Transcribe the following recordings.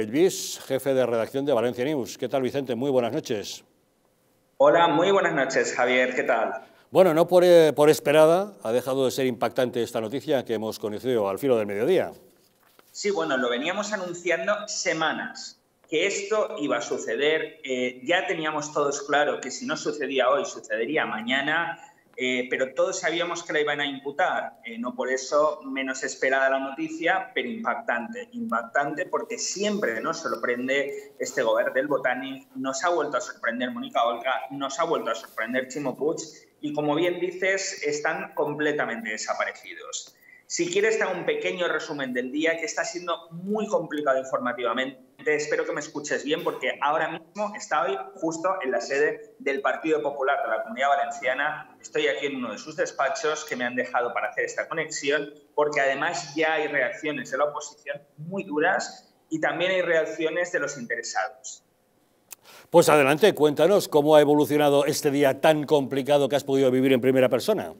Luis, jefe de redacción de Valencia News. ¿Qué tal, Vicente? Muy buenas noches. Hola, muy buenas noches, Javier. ¿Qué tal? Bueno, no por, eh, por esperada, ha dejado de ser impactante esta noticia que hemos conocido al filo del mediodía. Sí, bueno, lo veníamos anunciando semanas, que esto iba a suceder. Eh, ya teníamos todos claro que si no sucedía hoy, sucedería mañana. Eh, pero todos sabíamos que la iban a imputar, eh, no por eso menos esperada la noticia, pero impactante, impactante porque siempre nos sorprende este gobierno del Botanic, nos ha vuelto a sorprender Mónica Olga, nos ha vuelto a sorprender Chimo Puig y como bien dices, están completamente desaparecidos. Si quieres, te un pequeño resumen del día que está siendo muy complicado informativamente. Espero que me escuches bien porque ahora mismo estoy justo en la sede del Partido Popular de la Comunidad Valenciana. Estoy aquí en uno de sus despachos que me han dejado para hacer esta conexión porque además ya hay reacciones de la oposición muy duras y también hay reacciones de los interesados. Pues adelante, cuéntanos cómo ha evolucionado este día tan complicado que has podido vivir en primera persona.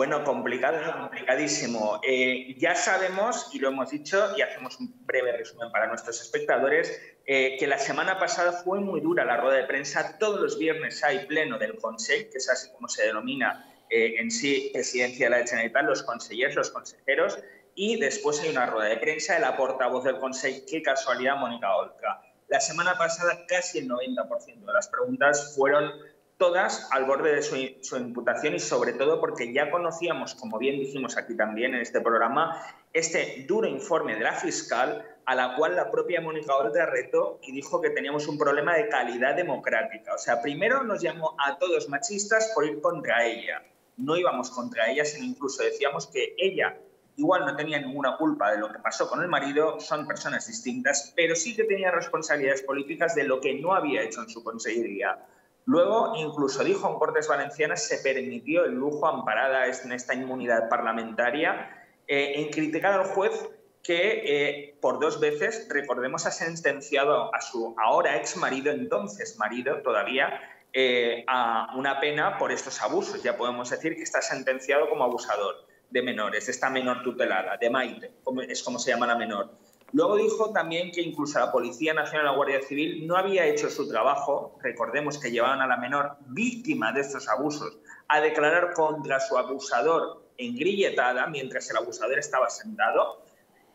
Bueno, complicado, complicadísimo. Eh, ya sabemos, y lo hemos dicho, y hacemos un breve resumen para nuestros espectadores, eh, que la semana pasada fue muy dura la rueda de prensa. Todos los viernes hay pleno del Consejo, que es así como se denomina eh, en sí presidencia de la Generalitat, los consejeros, los consejeros, y después hay una rueda de prensa de la portavoz del Consejo, qué casualidad, Mónica Olca. La semana pasada casi el 90% de las preguntas fueron todas al borde de su, imputación y sobre todo porque ya conocíamos, como bien dijimos aquí también en este programa, este duro informe de la fiscal a la cual la propia Mónica Oltra retó y dijo que teníamos un problema de calidad democrática. O sea, primero nos llamó a todos machistas por ir contra ella. No íbamos contra ella, sino incluso decíamos que ella igual no tenía ninguna culpa de lo que pasó con el marido, son personas distintas, pero sí que tenía responsabilidades políticas de lo que no había hecho en su consejería. Luego, incluso dijo en Cortes Valencianas, se permitió el lujo amparada en esta inmunidad parlamentaria eh, en criticar al juez que eh, por dos veces, recordemos, ha sentenciado a su ahora ex marido, entonces marido todavía, eh, a una pena por estos abusos. Ya podemos decir que está sentenciado como abusador de menores, de esta menor tutelada, de Maite, es como se llama la menor. Luego dijo también que incluso la Policía Nacional la Guardia Civil no había hecho su trabajo, recordemos que llevaban a la menor víctima de estos abusos a declarar contra su abusador engrilletada mientras el abusador estaba sentado,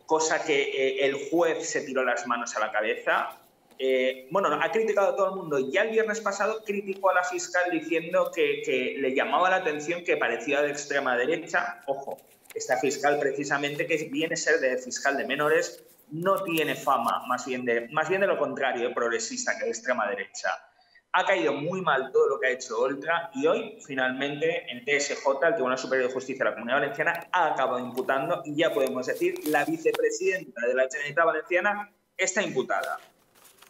cosa que eh, el juez se tiró las manos a la cabeza. Eh, bueno, ha criticado a todo el mundo. Ya el viernes pasado criticó a la fiscal diciendo que, que le llamaba la atención que parecía de extrema derecha. Ojo, esta fiscal precisamente que viene a ser de fiscal de menores no tiene fama, más bien de, más bien de lo contrario, de progresista que de extrema derecha. Ha caído muy mal todo lo que ha hecho Oltra y hoy, finalmente, el TSJ, el Tribunal Superior de Justicia de la Comunidad Valenciana, ha acabado imputando y ya podemos decir, la vicepresidenta de la Generalitat Valenciana está imputada.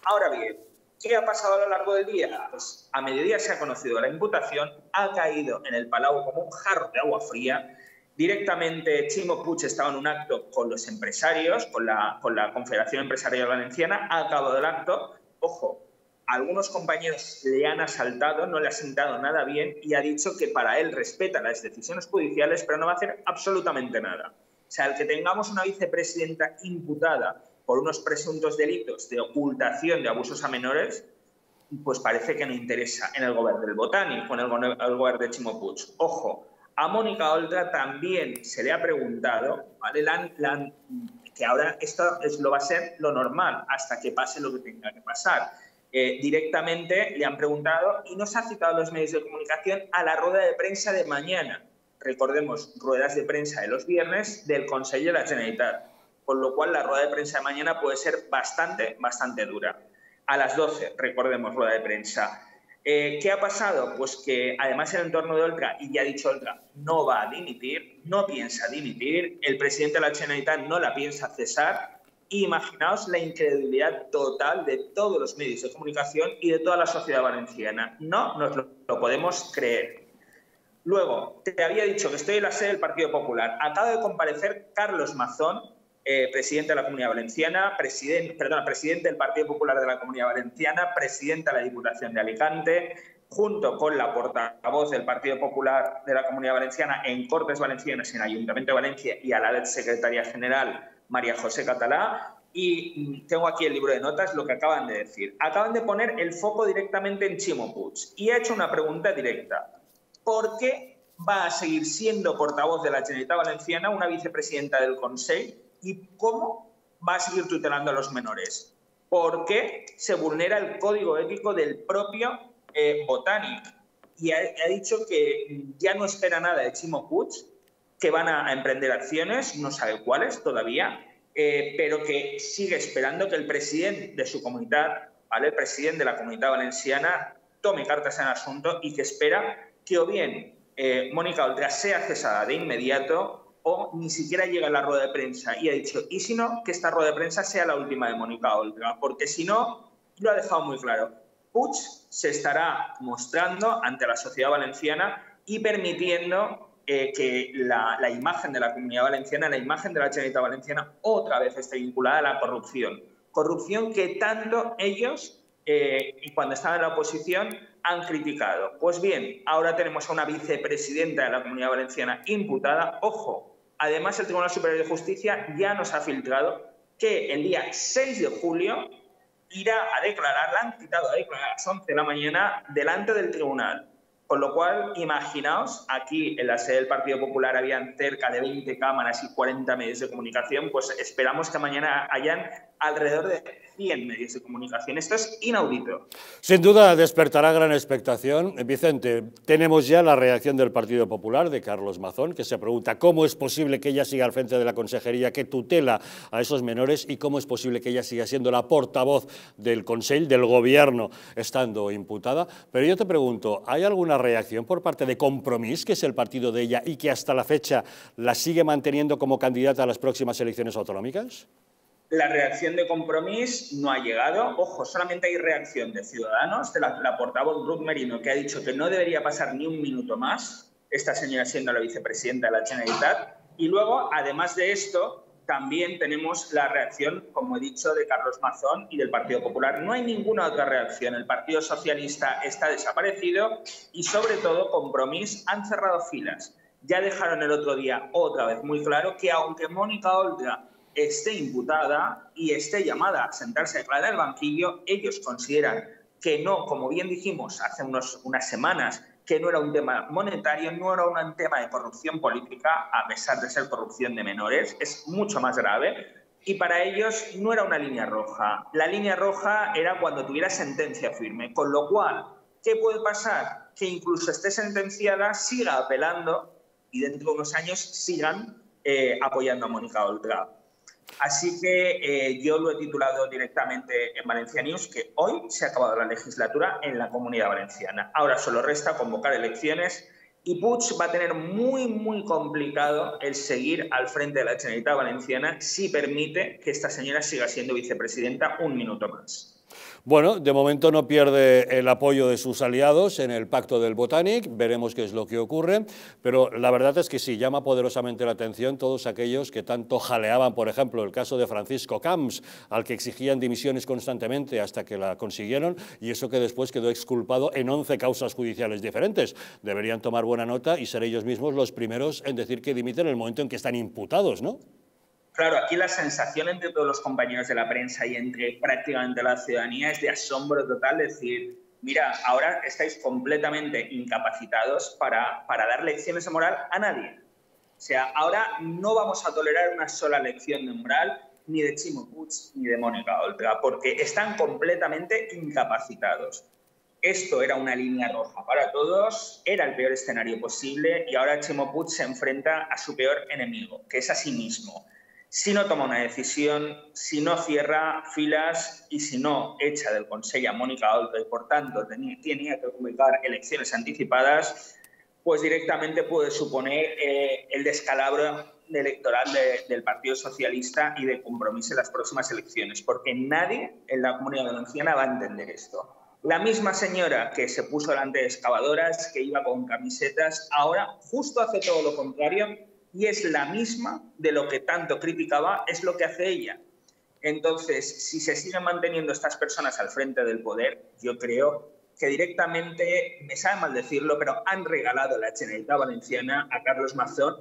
Ahora bien, ¿Qué ha pasado a lo largo del día? Pues a mediodía se ha conocido la imputación, ha caído en el Palau como un jarro de agua fría Directamente Chimo Puig estaba en un acto con los empresarios, con la, con la Confederación Empresarial Valenciana, ha acabado el acto, ojo, algunos compañeros le han asaltado, no le ha sentado nada bien y ha dicho que para él respeta las decisiones judiciales, pero no va a hacer absolutamente nada. O sea, el que tengamos una vicepresidenta imputada por unos presuntos delitos de ocultación de abusos a menores, pues parece que no interesa en el gobierno del Botánico, en el, gobierno de Chimo Puig. Ojo, a Mónica Oltra también se le ha preguntado, que ahora esto es, lo va a ser lo normal hasta que pase lo que tenga que pasar. Eh, directamente le han preguntado y nos ha citado los medios de comunicación a la rueda de prensa de mañana. Recordemos, ruedas de prensa de los viernes del Consejo de la Generalitat, con lo cual la rueda de prensa de mañana puede ser bastante, bastante dura. A las 12, recordemos, rueda de prensa. Eh, ¿Qué ha pasado? Pues que además el entorno de Oltra, y ya ha dicho Oltra, no va a dimitir, no piensa dimitir, el presidente de la Generalitat no la piensa cesar. Imaginaos la incredulidad total de todos los medios de comunicación y de toda la sociedad valenciana. No nos lo, lo podemos creer. Luego, te había dicho que estoy en la sede del Partido Popular. Acaba de comparecer Carlos Mazón, eh, presidente de la Comunidad Valenciana, presidente, perdón, presidente del Partido Popular de la Comunidad Valenciana, presidente de la Diputación de Alicante, junto con la portavoz del Partido Popular de la Comunidad Valenciana en Cortes Valencianas en Ayuntamiento de Valencia y a la secretaria general María José Catalá. y tengo aquí el libro de notas, lo que acaban de decir. Acaban de poner el foco directamente en Chimo Puig y ha hecho una pregunta directa. ¿Por qué va a seguir siendo portavoz de la Generalitat Valenciana una vicepresidenta del Consejo y cómo va a seguir tutelando a los menores? ¿Por qué se vulnera el código ético del propio eh? Y ha, dicho que ya no espera nada de Chimo Puig, que van a emprender acciones, no sabe cuáles todavía, eh, pero que sigue esperando que el presidente de su comunidad, ¿vale? el presidente de la comunidad valenciana, tome cartas en el asunto y que espera que o bien eh, Mónica Oltra sea cesada de inmediato o ni siquiera llegue a la rueda de prensa. Y ha dicho, y si no, que esta rueda de prensa sea la última de Mónica Oltra, porque si no, lo ha dejado muy claro. Puig se estará mostrando ante la sociedad valenciana y permitiendo eh, que la, imagen de la comunidad valenciana, la imagen de la Generalitat Valenciana, otra vez esté vinculada a la corrupción. Corrupción que tanto ellos, eh, cuando estaban en la oposición, han criticado. Pues bien, ahora tenemos a una vicepresidenta de la comunidad valenciana imputada. Ojo, además el Tribunal Superior de Justicia ya nos ha filtrado que el día 6 de julio irá a declarar, la han citado a declarar a las 11 de la mañana delante del tribunal. Con lo cual, imaginaos, aquí en la sede del Partido Popular habían cerca de 20 cámaras y 40 medios de comunicación, pues esperamos que mañana hayan alrededor de 100 medios de comunicación. Esto es inaudito. Sin duda despertará gran expectación. Vicente, tenemos ya la reacción del Partido Popular, de Carlos Mazón, que se pregunta cómo es posible que ella siga al frente de la consejería que tutela a esos menores y cómo es posible que ella siga siendo la portavoz del Consell, del Gobierno, estando imputada. Pero yo te pregunto, ¿hay alguna reacción por parte de Compromís, que es el partido de ella y que hasta la fecha la sigue manteniendo como candidata a las próximas elecciones autonómicas? La reacción de compromiso no ha llegado. Ojo, solamente hay reacción de Ciudadanos, de la, portavoz Ruth Merino, que ha dicho que no debería pasar ni un minuto más, esta señora siendo la vicepresidenta de la Generalitat. Y luego, además de esto, también tenemos la reacción, como he dicho, de Carlos Mazón y del Partido Popular. No hay ninguna otra reacción. El Partido Socialista está desaparecido y, sobre todo, Compromís han cerrado filas. Ya dejaron el otro día otra vez muy claro que, aunque Mónica Olga esté imputada y esté llamada a sentarse a declarar el banquillo, ellos consideran que no, como bien dijimos hace unos, unas semanas, que no era un tema monetario, no era un tema de corrupción política, a pesar de ser corrupción de menores, es mucho más grave. Y para ellos no era una línea roja. La línea roja era cuando tuviera sentencia firme. Con lo cual, ¿qué puede pasar? Que incluso esté sentenciada, siga apelando y dentro de unos años sigan eh, apoyando a Mónica Oltra. Así que eh, yo lo he titulado directamente en Valencia News que hoy se ha acabado la legislatura en la comunidad valenciana. Ahora solo resta convocar elecciones y Puig va a tener muy, muy complicado el seguir al frente de la Generalitat Valenciana si permite que esta señora siga siendo vicepresidenta un minuto más. Bueno, de momento no pierde el apoyo de sus aliados en el pacto del Botanic, veremos qué es lo que ocurre, pero la verdad es que sí, llama poderosamente la atención todos aquellos que tanto jaleaban, por ejemplo, el caso de Francisco Camps, al que exigían dimisiones constantemente hasta que la consiguieron, y eso que después quedó exculpado en 11 causas judiciales diferentes. Deberían tomar buena nota y ser ellos mismos los primeros en decir que dimiten en el momento en que están imputados, ¿no? Claro, aquí la sensación entre todos los compañeros de la prensa y entre prácticamente la ciudadanía es de asombro total, decir, mira, ahora estáis completamente incapacitados para, para dar lecciones de moral a nadie. O sea, ahora no vamos a tolerar una sola lección de moral ni de Chimo Puig ni de Mónica Oltra, porque están completamente incapacitados. Esto era una línea roja para todos, era el peor escenario posible y ahora Chimo Puig se enfrenta a su peor enemigo, que es a sí mismo si no toma una decisión, si no cierra filas y si no echa del Consejo a Mónica Alto y por tanto tenía, que comunicar elecciones anticipadas, pues directamente puede suponer eh, el descalabro electoral del Partido Socialista y de compromiso en las próximas elecciones, porque nadie en la comunidad valenciana va a entender esto. La misma señora que se puso delante de excavadoras, que iba con camisetas, ahora justo hace todo lo contrario y es la misma de lo que tanto criticaba, es lo que hace ella. Entonces, si se siguen manteniendo estas personas al frente del poder, yo creo que directamente, me sabe mal decirlo, pero han regalado la Generalitat Valenciana a Carlos Mazón,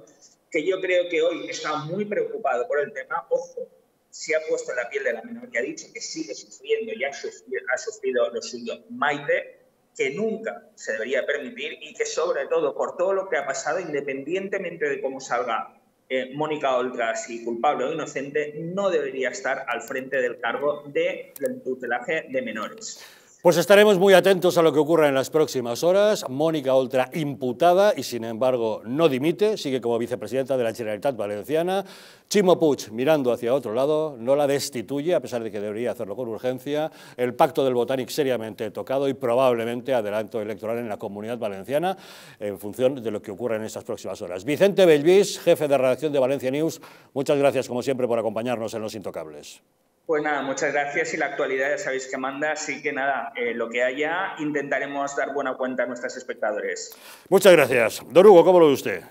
que yo creo que hoy está muy preocupado por el tema. Ojo, se ha puesto la piel de la menor que ha dicho que sigue sufriendo y ha sufrido, ha sufrido lo suyo Maite, que nunca se debería permitir y que sobre todo por todo lo que ha pasado, independientemente de cómo salga eh, Mónica Oltra, si culpable o inocente, no debería estar al frente del cargo de, tutelaje de menores. Pues estaremos muy atentos a lo que ocurra en las próximas horas. Mónica Oltra imputada y sin embargo no dimite, sigue como vicepresidenta de la Generalitat Valenciana. Chimo Puig mirando hacia otro lado, no la destituye a pesar de que debería hacerlo con urgencia. El pacto del Botánic seriamente tocado y probablemente adelanto electoral en la Comunidad Valenciana en función de lo que ocurra en estas próximas horas. Vicente Bellvis, jefe de redacción de Valencia News, muchas gracias como siempre por acompañarnos en Los Intocables. Pues nada, muchas gracias y la actualidad ya sabéis que manda, así que nada, eh, lo que haya intentaremos dar buena cuenta a nuestros espectadores. Muchas gracias. Don Hugo, ¿cómo lo ve usted?